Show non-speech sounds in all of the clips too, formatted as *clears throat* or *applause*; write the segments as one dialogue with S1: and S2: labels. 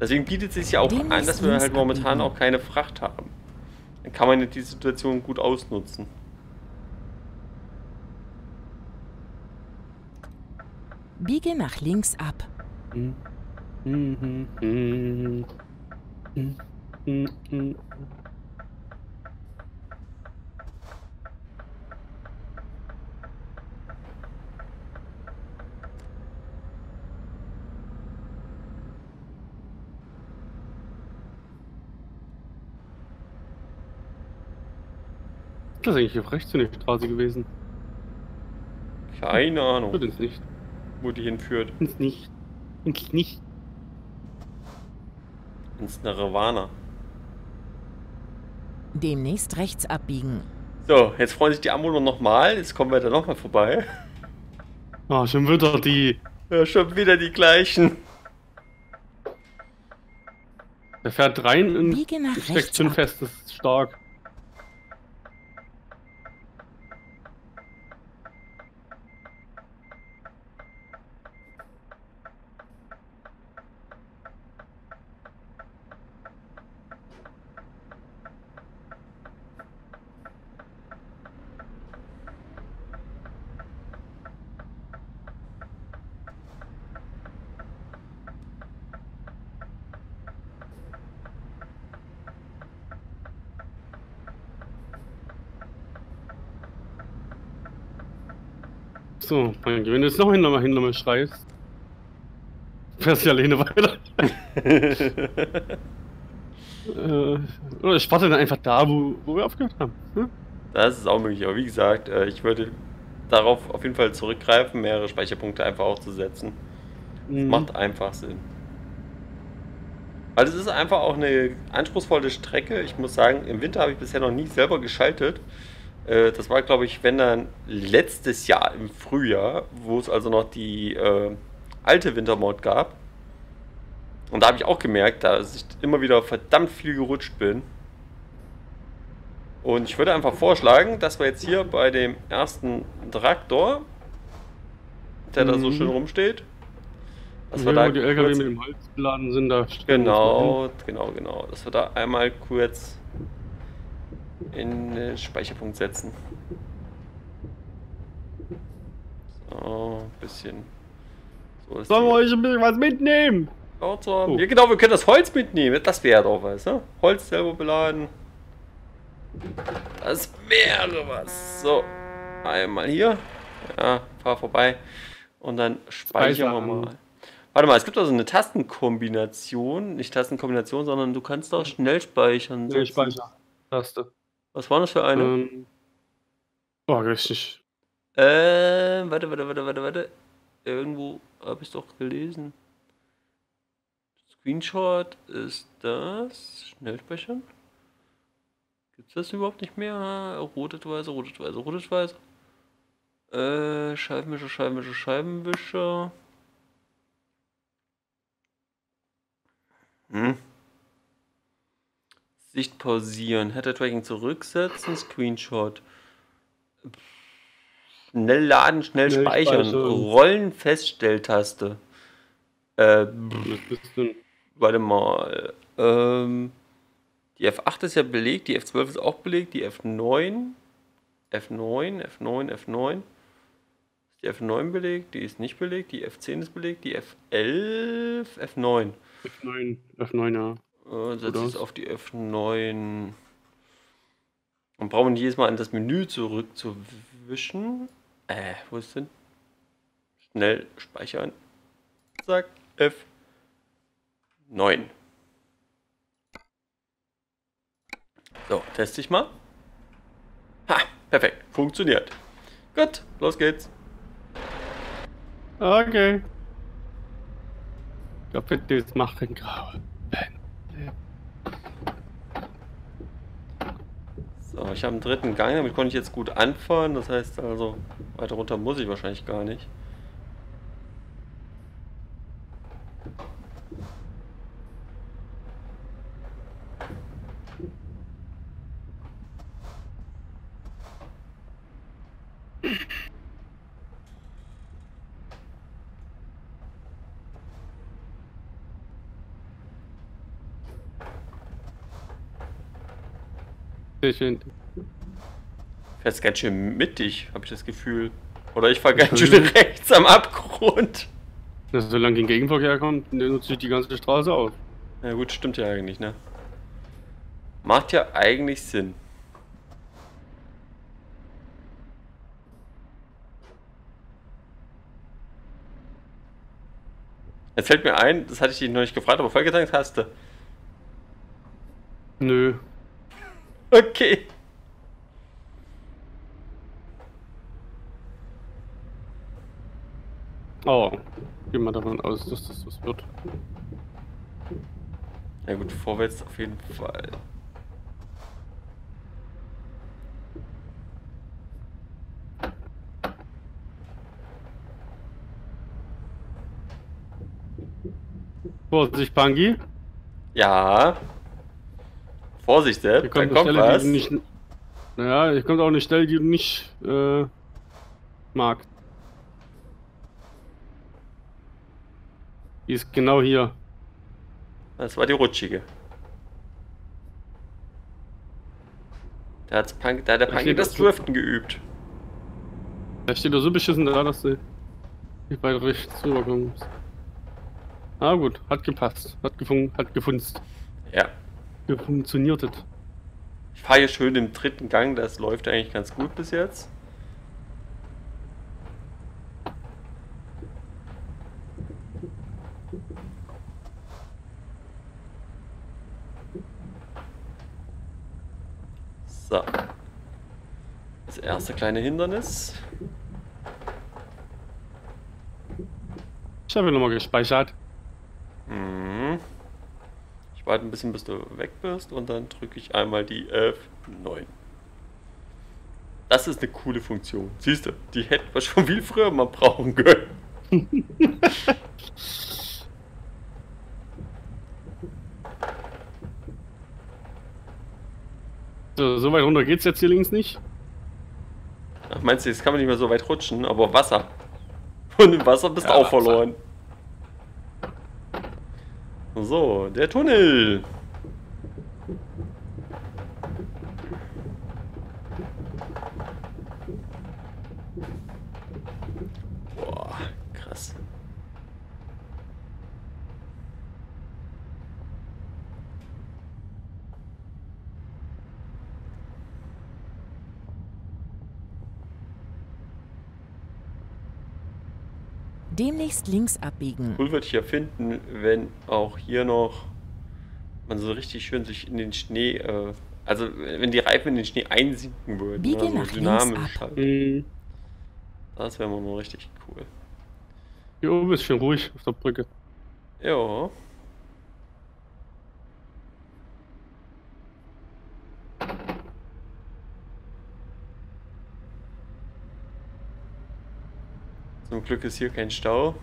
S1: Deswegen bietet es sich ja auch
S2: Demnächst
S1: an, dass wir halt momentan auch keine Fracht haben. Dann kann man ja die Situation gut ausnutzen.
S2: Biege nach links ab.
S3: Hm. Hm, hm, hm. Hm, hm, Das ist eigentlich auf rechts in der Straße gewesen.
S1: Keine Ahnung,
S3: Wird ins nicht.
S1: wo die hinführt.
S3: Ins nicht. Ins nicht.
S1: Ins Nirvana.
S2: Demnächst rechts abbiegen.
S1: So, jetzt freuen sich die Anwohner nochmal. Jetzt kommen wir da nochmal vorbei. *laughs*
S3: Ah, schon wieder die.
S1: Ja, schon wieder die gleichen.
S3: Der fährt rein und
S2: Biege nach
S3: steckt
S2: rechts
S3: schon
S2: ab.
S3: fest. Das ist stark. So, Gott, wenn du jetzt noch hinter mir, hinter mir schreist, fährst du alleine weiter. *laughs* äh, oder ich warte dann einfach da, wo, wo wir aufgehört haben. Hm?
S1: Das ist auch möglich, aber wie gesagt, äh, ich würde darauf auf jeden Fall zurückgreifen, mehrere Speicherpunkte einfach auch zu setzen.
S3: Mhm.
S1: Macht einfach Sinn. Also es ist einfach auch eine anspruchsvolle Strecke. Ich muss sagen, im Winter habe ich bisher noch nie selber geschaltet. Äh, Das war, glaube ich, wenn dann letztes Jahr im Frühjahr, wo es also noch die äh, alte Wintermod gab. Und da habe ich auch gemerkt, dass ich immer wieder verdammt viel gerutscht bin. Und ich würde einfach vorschlagen, dass wir jetzt hier bei dem ersten Traktor, der da so
S3: Mhm.
S1: schön rumsteht, dass
S3: Ja,
S1: wir da
S3: wo die LKW mit dem Holz beladen sind, da
S1: Genau, genau, genau. Dass wir da einmal kurz in den Speicherpunkt setzen. So, ein bisschen. So.
S3: Sollen wir euch ein bisschen was mitnehmen? Oh.
S1: Ja, genau, wir können das Holz mitnehmen. Das wäre doch was, ne? Holz selber beladen. Das wäre was. So, einmal hier. Ja, fahr vorbei. Und dann speichern wir
S3: Speichern.
S1: mal. Warte mal, es gibt also eine Tastenkombination. Nicht Tastenkombination, sondern du kannst auch schnell speichern.
S3: Nee,
S1: setzen.
S3: Speicher. Taste.
S1: Was war das für eine?
S3: Ähm. Oh, richtig.
S1: Ähm, warte, warte, warte, warte, warte. Irgendwo habe ich doch gelesen. Screenshot ist das. Schnellspeichern? Gibt es das überhaupt nicht mehr? Rotetweise, Rotetweise, Rotetweise. Äh, Scheibenwischer, Scheibenwischer, Scheibenwischer. Hm. Sicht pausieren, Header-Tracking zurücksetzen, Screenshot. Schnell laden, schnell,
S3: Schnell
S1: speichern.
S3: speichern.
S1: Rollenfeststelltaste. Äh, warte mal. Ähm, die F8 ist ja belegt, die F12 ist auch belegt, die F9. F9, F9, F9. Ist die F9 belegt? Die ist nicht belegt. Die F10 ist belegt. Die F11, F9.
S3: F9. F9, ja.
S1: Äh, setze es auf die F9. Und brauchen wir nicht jedes Mal an das Menü zurückzuwischen. Äh, wo ist denn? Schnell speichern. Zack, F9. So, teste ich mal. Ha, perfekt. Funktioniert. Gut, los geht's.
S3: Okay. Ich glaube, das machen grau.
S1: So, ich habe einen dritten Gang, damit konnte ich jetzt gut anfahren. Das heißt also, weiter runter muss ich wahrscheinlich gar nicht.
S3: Schön.
S1: Fährst ganz schön mittig, habe ich das Gefühl. Oder ich fahre ganz schön rechts am Abgrund.
S3: Ja, solange kein Gegenverkehr kommt, dann nutze ich die ganze Straße aus.
S1: Ja gut, stimmt ja eigentlich, ne? Macht ja eigentlich Sinn. Jetzt fällt mir ein, das hatte ich dich noch nicht gefragt, aber vollgetankt hast du.
S3: Nö.
S1: Okay.
S3: Oh, gehen wir davon aus, dass das was wird.
S1: Ja gut, vorwärts auf jeden Fall.
S3: Vorsicht, Pangi.
S1: Ja. Vorsicht, Sepp,
S3: Hier
S1: da
S3: kommt
S1: kommt
S3: Stelle,
S1: was.
S3: die du nicht. Naja, hier kommt auch eine Stelle, die du nicht äh, magst. Die ist genau hier.
S1: Das war die rutschige. Da, hat's Punk, da hat der Punky
S3: seh
S1: das Driften geübt.
S3: Da steht er so beschissen da, dass du nicht weit rechts rüberkommst. Ah gut, hat gepasst. Hat, gefun hat gefunzt.
S1: Ja.
S3: Funktioniert es.
S1: Ich fahre hier schön im dritten Gang, das läuft eigentlich ganz gut bis jetzt. So. Das erste kleine Hindernis.
S3: Ich habe nochmal gespeichert.
S1: Mhm. Ich warte ein bisschen, bis du weg bist und dann drücke ich einmal die F9. Das ist eine coole Funktion. Siehst du, die hätten wir schon viel früher mal brauchen können. *laughs*
S3: So, so weit runter geht's jetzt hier links nicht.
S1: Ach, meinst du, jetzt kann man nicht mehr so weit rutschen, aber Wasser. Und im Wasser bist du
S3: Ja,
S1: auch verloren. So, der Tunnel. Boah, krass.
S2: Demnächst links abbiegen.
S1: Cool würde ich ja finden, wenn auch hier noch man so richtig schön sich in den Schnee, äh, also wenn die Reifen in den Schnee einsinken würden.
S2: Biege
S1: ne, so
S2: nach links
S1: dynamisch
S2: ab.
S1: halt. Das wäre mal richtig cool.
S3: Hier oben ist schön ruhig auf der Brücke.
S1: Ja. Zum Glück ist hier kein Stau.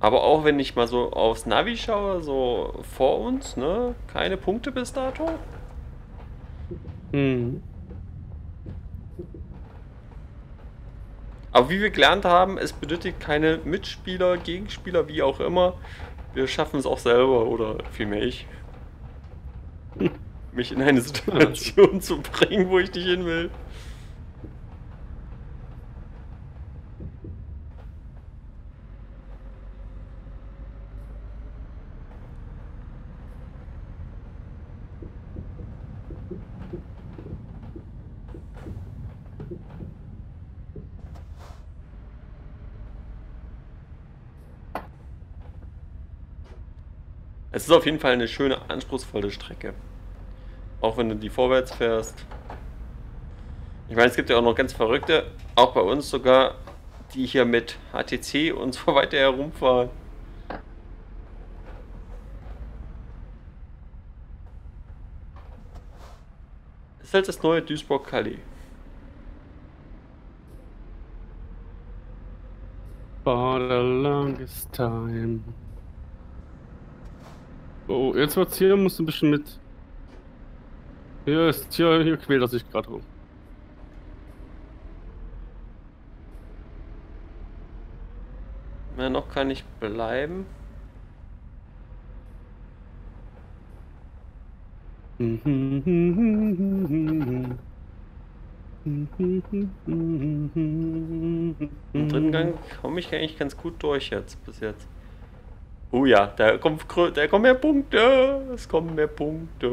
S1: Aber auch wenn ich mal so aufs Navi schaue, so vor uns, ne? Keine Punkte bis dato.
S3: Hm.
S1: Aber wie wir gelernt haben, es benötigt keine Mitspieler, Gegenspieler, wie auch immer. Wir schaffen es auch selber, oder vielmehr ich. *laughs* Mich in eine Situation *laughs* zu bringen, wo ich nicht hin will. Es ist auf jeden Fall eine schöne, anspruchsvolle Strecke. Auch wenn du die vorwärts fährst. Ich meine, es gibt ja auch noch ganz verrückte, auch bei uns sogar, die hier mit HTC und so weiter herumfahren. Das ist halt das neue Duisburg-Calais.
S3: For the longest time. Oh, jetzt wird's hier, musst du ein bisschen mit. Hier ist, hier, hier quält er sich gerade rum.
S1: Mehr noch kann ich bleiben. Im dritten Gang komme ich eigentlich ganz gut durch jetzt, bis jetzt. Oh ja, da kommt, grö- da kommen mehr Punkte. Es kommen mehr Punkte.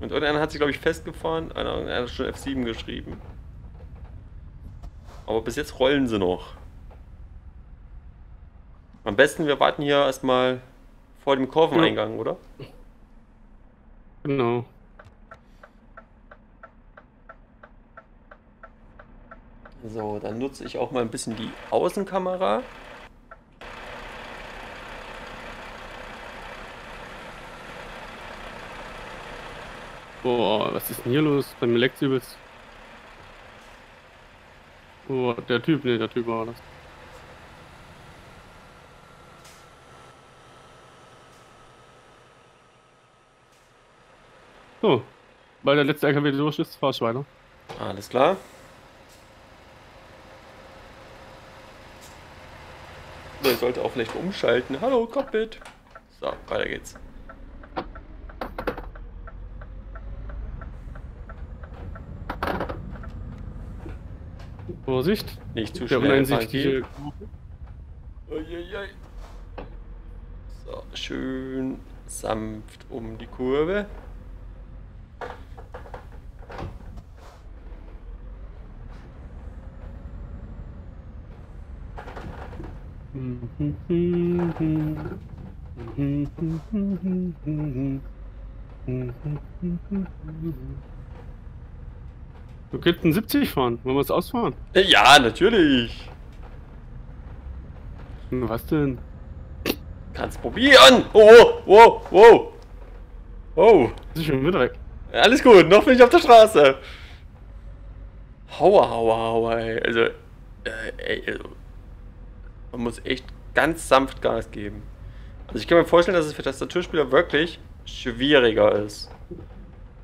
S1: Und irgendeiner hat sich, glaube ich, festgefahren. Einer, einer hat schon F7 geschrieben. Aber bis jetzt rollen sie noch. Am besten, wir warten hier erstmal vor dem Kurveneingang, oder?
S3: Genau.
S1: So, dann nutze ich auch mal ein bisschen die Außenkamera.
S3: Boah, was ist denn hier los? Beim übelst. Oh, der Typ, ne, der Typ war das. So, weil der letzte LKW durch ist, fahr ich weiter.
S1: Alles klar. Der sollte auch vielleicht umschalten. Hallo, Cockpit. So, weiter geht's.
S3: Vorsicht,
S1: Nicht zu
S3: der
S1: schnell.
S3: uneinsichtige.
S1: Funky. Uiuiui. So, schön sanft um die Kurve. *laughs*
S3: Du könntest einen 70 fahren, wollen wir es ausfahren?
S1: Ja, natürlich.
S3: Was denn?
S1: Kannst probieren. Oh, oh, oh. Oh.
S3: Das ist schon wieder weg.
S1: Alles gut, noch bin ich auf der Straße. Hauer, hauer, hauer, ey. Also, äh, ey, also, man muss echt ganz sanft Gas geben. Also ich kann mir vorstellen, dass es für Tastaturspieler wirklich schwieriger ist.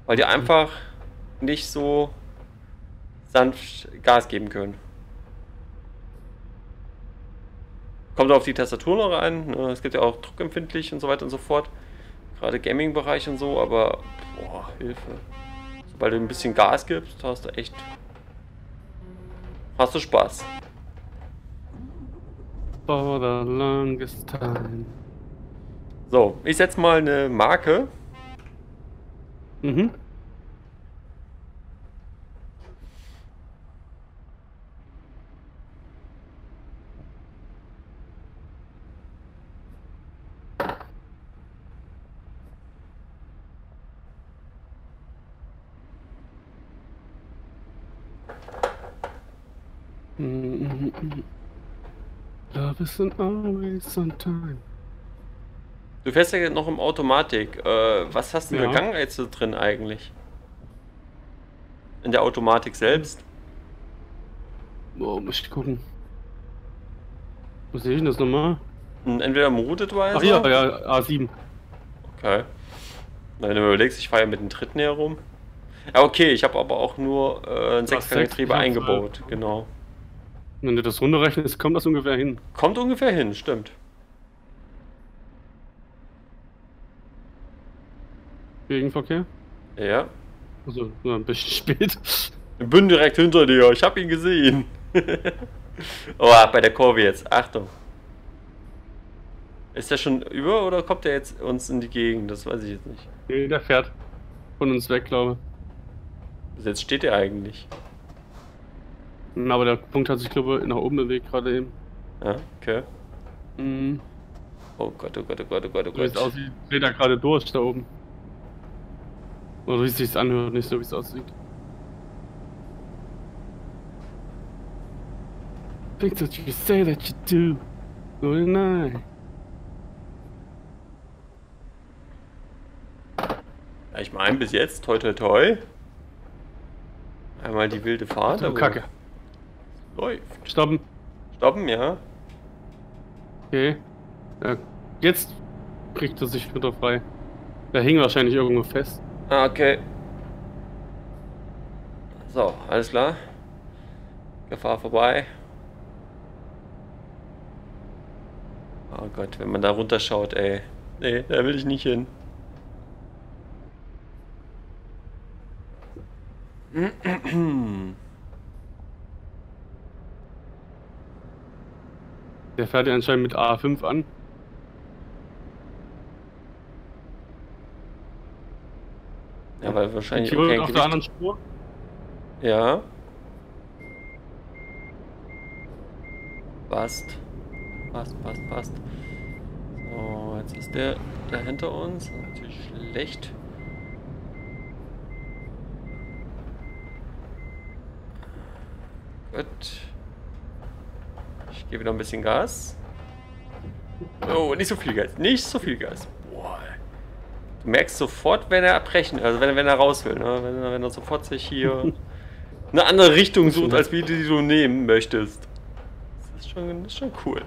S1: Weil die einfach nicht so sanft Gas geben können. Kommt auf die Tastatur noch an. ne? Es gibt ja auch druckempfindlich und so weiter und so fort. Gerade Gaming-Bereich und so, aber boah, Hilfe. Sobald du ein bisschen Gas gibst, hast du echt. Hast du Spaß.
S3: For the longest time.
S1: So, ich setze mal eine Marke.
S3: Mhm. Love isn't always on time.
S1: Du fährst ja noch im Automatik. Äh, was hast du
S3: Ja.
S1: für Gangreize drin eigentlich? In der Automatik selbst?
S3: Oh, muss ich gucken. Wo sehe ich denn das nochmal?
S1: Hm, Entweder im Route Advisor.
S3: Ach ja, ja, A7.
S1: Okay. Wenn du überlegst, ich fahre ja mit dem dritten herum. Ja, okay, ich habe aber auch nur äh, ein Sechsganggetriebe eingebaut. Genau.
S3: Wenn du das runterrechnest, kommt das ungefähr hin.
S1: Kommt ungefähr hin, stimmt.
S3: Gegenverkehr?
S1: Ja.
S3: Also, nur ein bisschen *laughs* spät.
S1: Ich bin direkt hinter dir, ich habe ihn gesehen. *laughs* oh, bei der Kurve jetzt, Achtung. Ist der schon über oder kommt der jetzt uns in die Gegend? Das weiß ich jetzt nicht.
S3: Nee, der fährt von uns weg, glaube
S1: Bis Jetzt steht er eigentlich.
S3: Aber der Punkt hat sich, glaube ich, nach oben bewegt gerade eben.
S1: Ja, okay.
S3: Mhm.
S1: Oh Gott, oh Gott, oh Gott, oh Gott, oh
S3: So wie es
S1: Gott.
S3: aussieht, dreht er gerade durch da oben. Oder wie es sich anhört, nicht so wie es aussieht. Things that you say that you do. No, nein.
S1: Ja, ich meine, bis jetzt, toi toi toi. Einmal die wilde Fahrt.
S3: Oh,
S1: aber
S3: Kacke.
S1: Läuft.
S3: Stoppen.
S1: Stoppen, ja.
S3: Okay. Ja, jetzt kriegt er sich wieder frei. Der hing wahrscheinlich irgendwo fest.
S1: Ah, okay. So, alles klar. Gefahr vorbei. Oh Gott, wenn man da runterschaut, ey. Nee, da will ich nicht hin. Mm-hmm. *clears throat*
S3: Der fährt ja anscheinend mit A5 an.
S1: Ja, weil wahrscheinlich
S3: Ich auf der
S1: Gewicht-
S3: anderen Spur.
S1: Ja. Passt. Passt, passt, passt. So, jetzt ist der da hinter uns. Natürlich schlecht. Gut. Ich gebe wieder ein bisschen Gas. Oh, nicht so viel Gas. Nicht so viel Gas. Boah. Du merkst sofort, wenn er abbrechen, also wenn, er- wenn er raus will, ne? wenn, er- wenn er sofort sich hier *laughs* eine andere Richtung sucht, als wie die du nehmen möchtest. Das ist schon, das ist schon cool.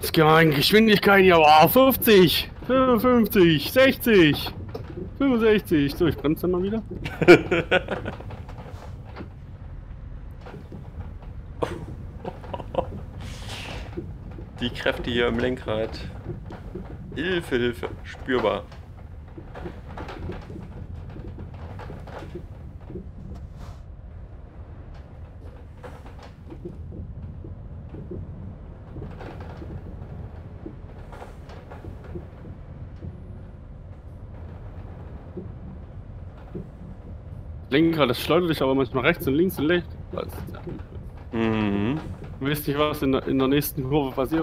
S3: Jetzt gehen wir in Geschwindigkeit hier, wow, 50, 55, 60, 65. So, ich bremse dann mal wieder. *laughs*
S1: Die Kräfte hier im Lenkrad. Hilfe, Hilfe. Spürbar.
S3: Lenkrad, das schleudert dich aber manchmal rechts und links und rechts.
S1: Mhm.
S3: Du weißt nicht, was in der, in der nächsten Kurve passiert.